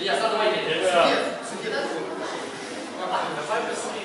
Я задавайте. Нет, сидит. Давай посмотрим.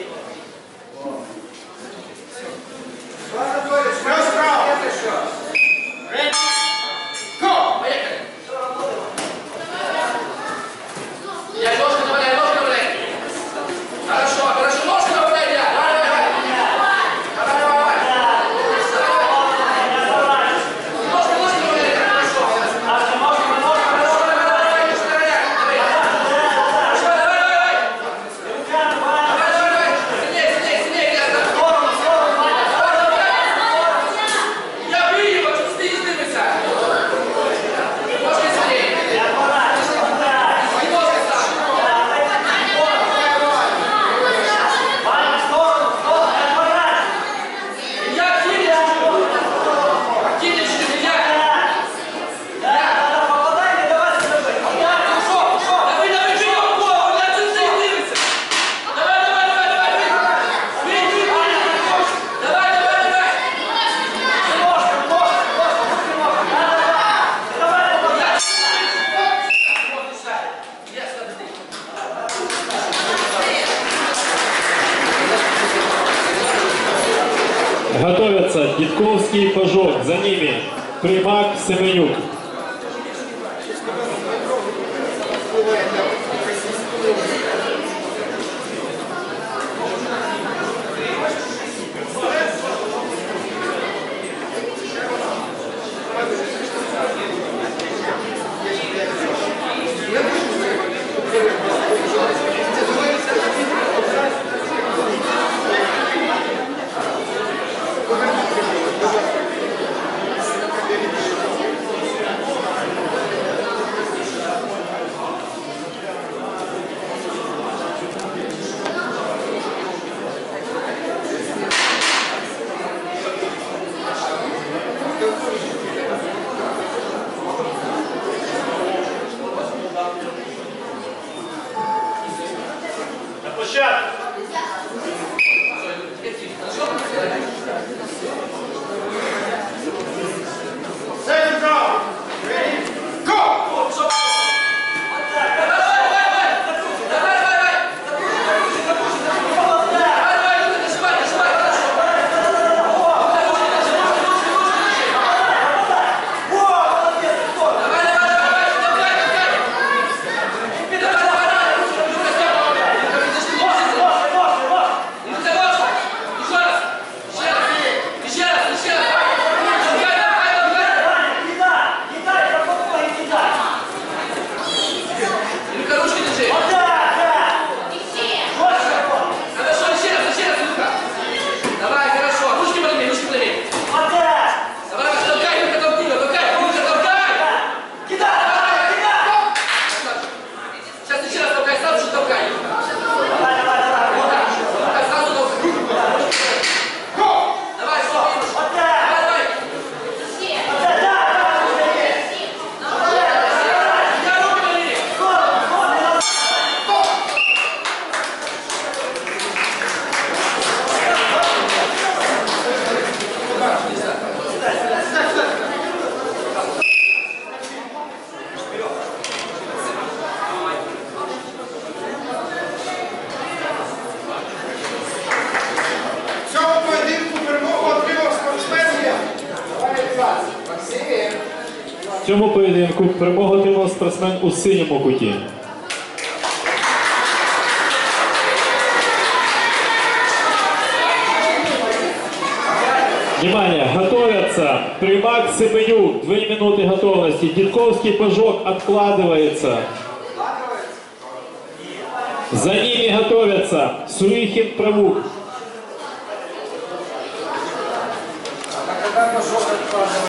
Готовятся Дитковский и Пажок. За ними Примак, Семенюк. Yeah. цьому поєдинку перемогу отримав спортсмен у синьому куті. Внимание, готовятся. Примак Семенюк. Две минуты готовности. Дедковский пожог откладывается. За ними готовятся. Сурихин Правук.